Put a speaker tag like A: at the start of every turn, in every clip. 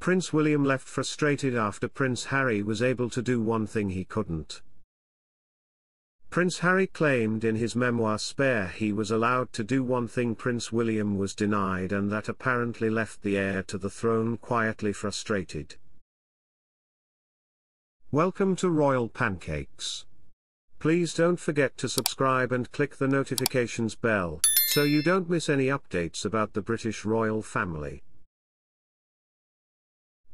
A: Prince William left frustrated after Prince Harry was able to do one thing he couldn't. Prince Harry claimed in his memoir Spare he was allowed to do one thing Prince William was denied and that apparently left the heir to the throne quietly frustrated. Welcome to Royal Pancakes. Please don't forget to subscribe and click the notifications bell, so you don't miss any updates about the British royal family.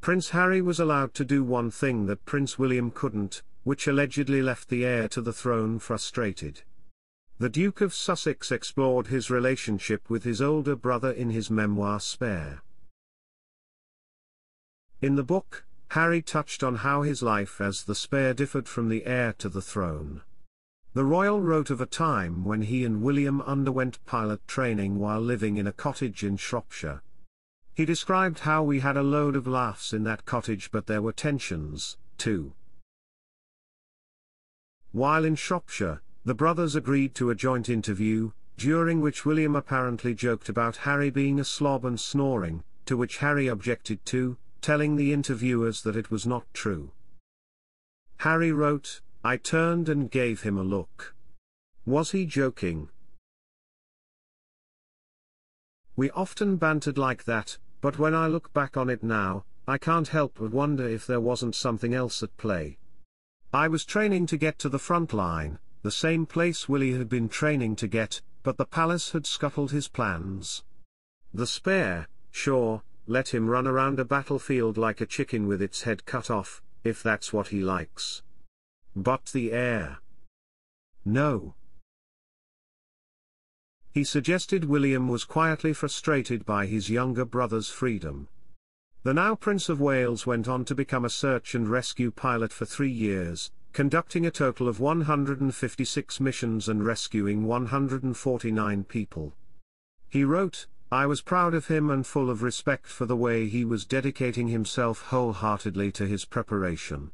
A: Prince Harry was allowed to do one thing that Prince William couldn't, which allegedly left the heir to the throne frustrated. The Duke of Sussex explored his relationship with his older brother in his memoir Spare. In the book, Harry touched on how his life as the Spare differed from the heir to the throne. The royal wrote of a time when he and William underwent pilot training while living in a cottage in Shropshire. He described how we had a load of laughs in that cottage but there were tensions, too. While in Shropshire, the brothers agreed to a joint interview, during which William apparently joked about Harry being a slob and snoring, to which Harry objected to, telling the interviewers that it was not true. Harry wrote, I turned and gave him a look. Was he joking? We often bantered like that, but when I look back on it now, I can't help but wonder if there wasn't something else at play. I was training to get to the front line, the same place Willy had been training to get, but the palace had scuttled his plans. The spare, sure, let him run around a battlefield like a chicken with its head cut off, if that's what he likes. But the heir. No. He suggested William was quietly frustrated by his younger brother's freedom. The now Prince of Wales went on to become a search and rescue pilot for three years, conducting a total of 156 missions and rescuing 149 people. He wrote, I was proud of him and full of respect for the way he was dedicating himself wholeheartedly to his preparation.